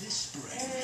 This spring,